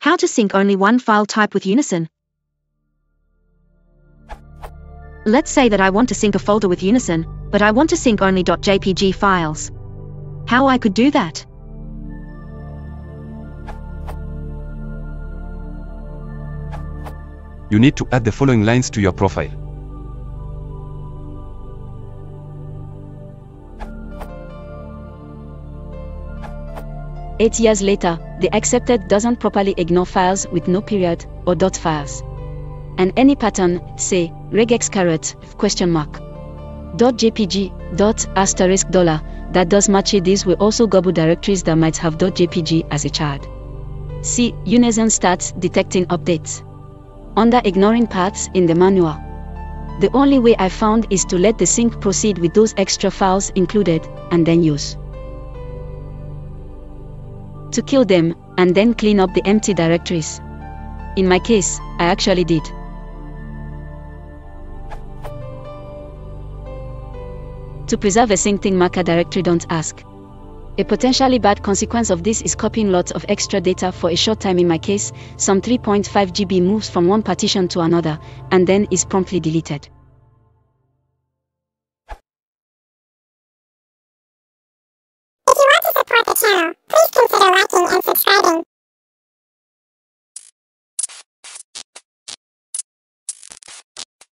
How to sync only one file type with Unison. Let's say that I want to sync a folder with Unison, but I want to sync only .jpg files. How I could do that? You need to add the following lines to your profile. Eight years later, the accepted doesn't properly ignore files with no period or dot files. And any pattern, say, regex caret, question mark, dot jpg, dot asterisk dollar, that does match these will also gobble directories that might have dot jpg as a child. See, Unison starts detecting updates. Under ignoring paths in the manual. The only way I found is to let the sync proceed with those extra files included, and then use to kill them, and then clean up the empty directories. In my case, I actually did. To preserve a synced marker directory don't ask. A potentially bad consequence of this is copying lots of extra data for a short time in my case, some 3.5 GB moves from one partition to another, and then is promptly deleted. If you want to support the channel, consider liking and subscribing.